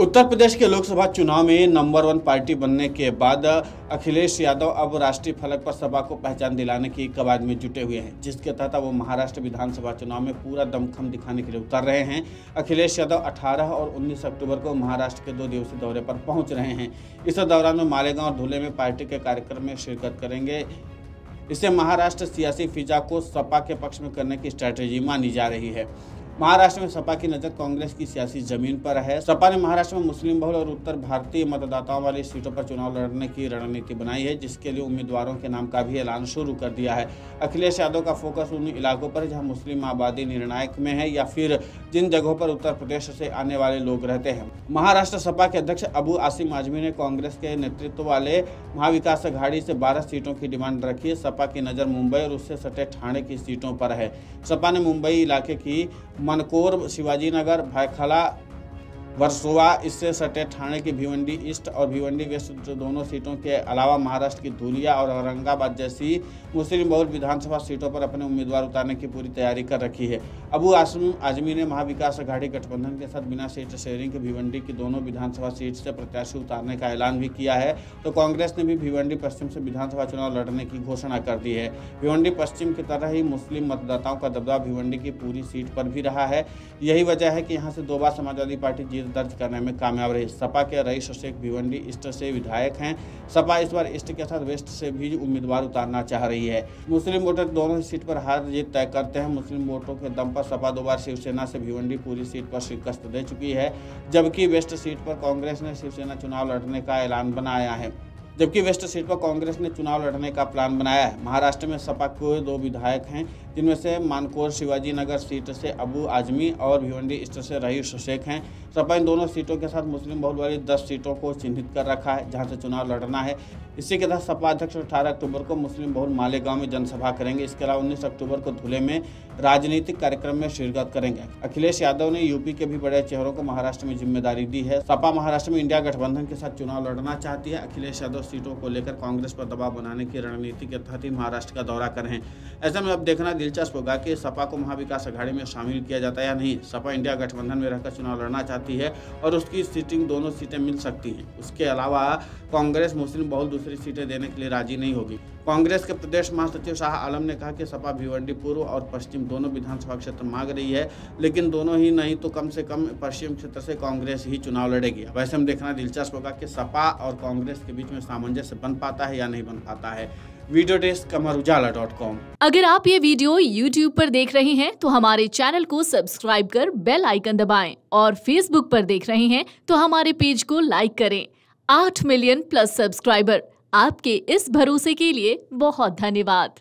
उत्तर प्रदेश के लोकसभा चुनाव में नंबर वन पार्टी बनने के बाद अखिलेश यादव अब राष्ट्रीय फलक पर सपा को पहचान दिलाने की कवायद में जुटे हुए हैं, जिसके तहत वो महाराष्ट्र विधानसभा चुनाव में पूरा दमखम दिखाने के लिए उतर रहे हैं। अखिलेश यादव 18 और 19 अक्टूबर को महाराष्ट्र के दो दिवसीय दौरे पर पहुँच रहे हैं। इस दौरान में मालेगांव और धुले में पार्टी के कार्यक्रम में शिरकत करेंगे। इससे महाराष्ट्र सियासी फिजा को सपा के पक्ष में करने की स्ट्रैटेजी मानी जा रही है। महाराष्ट्र में सपा की नज़र कांग्रेस की सियासी ज़मीन पर है। सपा ने महाराष्ट्र में मुस्लिम बहुल और उत्तर भारतीय मतदाताओं वाली सीटों पर चुनाव लड़ने की रणनीति बनाई है, जिसके लिए उम्मीदवारों के नाम का भी ऐलान शुरू कर दिया है। अखिलेश यादव का फोकस उन इलाकों पर जहाँ मुस्लिम आबादी निर्णायक में है, या फिर जिन जगहों पर उत्तर प्रदेश से आने वाले लोग रहते हैं। महाराष्ट्र सपा के अध्यक्ष अबू आसिम आजमी ने कांग्रेस के नेतृत्व वाले महाविकास अघाड़ी से बारह सीटों की डिमांड रखी है। सपा की नज़र मुंबई और उससे सटे ठाणे की सीटों पर है। सपा ने मुंबई इलाके की मनकोर शिवाजीनगर भायखला वर्सोवा, इससे सटे ठाणे की भिवंडी ईस्ट और भिवंडी वेस्ट जो दोनों सीटों के अलावा महाराष्ट्र की धुलिया और औरंगाबाद जैसी मुस्लिम बहुल विधानसभा सीटों पर अपने उम्मीदवार उतारने की पूरी तैयारी कर रखी है। अबू आसम आजमी ने महाविकास अघाड़ी गठबंधन के साथ बिना सीट शेयरिंग के भिवंडी की दोनों विधानसभा सीट से प्रत्याशी उतारने का ऐलान भी किया है। तो कांग्रेस ने भी भिवंडी पश्चिम से विधानसभा चुनाव लड़ने की घोषणा कर दी है। भिवंडी पश्चिम की तरह ही मुस्लिम मतदाताओं का दबदबा भिवंडी की पूरी सीट पर भी रहा है। यही वजह है कि यहाँ से दो बार समाजवादी पार्टी जीत दर्ज करने में कामयाब रही। सपा के रईस शेख भिवंडी ईस्ट से विधायक हैं। सपा इस बार ईस्ट के साथ वेस्ट से भी उम्मीदवार उतारना चाह रही है। मुस्लिम वोटर दोनों सीट पर हार जीत तय करते हैं। मुस्लिम वोटों के दम पर सपा दो बार शिवसेना से भिवंडी पूरी सीट पर शिकस्त दे चुकी है, जबकि वेस्ट सीट पर कांग्रेस ने शिवसेना चुनाव लड़ने का ऐलान बनाया है। जबकि वेस्ट सीट पर कांग्रेस ने चुनाव लड़ने का प्लान बनाया है। महाराष्ट्र में सपा के दो विधायक हैं, जिनमें से मानकोर शिवाजी नगर सीट से अबू आजमी और भिवंडी ईस्ट से रईस शेख हैं। सपा इन दोनों सीटों के साथ मुस्लिम बहुल वाली दस सीटों को चिन्हित कर रखा है, जहाँ से चुनाव लड़ना है। इसी के तहत सपा अध्यक्ष अठारह अक्टूबर को मुस्लिम बहुल मालेगांव में जनसभा करेंगे। इसके अलावा उन्नीस अक्टूबर को धुले में राजनीतिक कार्यक्रम में शिरकत करेंगे। अखिलेश यादव ने यूपी के भी बड़े चेहरों को महाराष्ट्र में ज़िम्मेदारी दी है। सपा महाराष्ट्र में इंडिया गठबंधन के साथ चुनाव लड़ना चाहती है। अखिलेश यादव सीटों को लेकर कांग्रेस पर दबाव बनाने की रणनीति के तहत ही महाराष्ट्र का दौरा कर रहे हैं। ऐसे में अब देखना दिलचस्प होगा कि सपा को महाविकास अघाड़ी में शामिल किया जाता है या नहीं। सपा इंडिया गठबंधन में रहकर चुनाव लड़ना चाहती है और उसकी सीटिंग दोनों सीटें मिल सकती हैं। उसके अलावा कांग्रेस मुस्लिम बहुल दूसरी सीटें देने के लिए राज़ी नहीं होगी। कांग्रेस के प्रदेश महासचिव शाह आलम ने कहा कि सपा, भिवंडी, पूर्व और पश्चिम दोनों विधानसभा क्षेत्र मांग रही है, लेकिन दोनों ही नहीं तो कम से कम पश्चिम क्षेत्र से कांग्रेस ही चुनाव लड़ेगी। वैसे हम देखना दिलचस्प होगा कि सपा और कांग्रेस के बीच में सामंजस्य बन पाता है या नहीं बन पाता है। Video desk Amar Ujala dot com. अगर आप ये वीडियो YouTube पर देख रहे हैं तो हमारे चैनल को सब्सक्राइब कर बेल आइकन दबाएँ और Facebook पर देख रहे हैं तो हमारे पेज को लाइक करें। आठ मिलियन प्लस सब्सक्राइबर। आपके इस भरोसे के लिए बहुत धन्यवाद।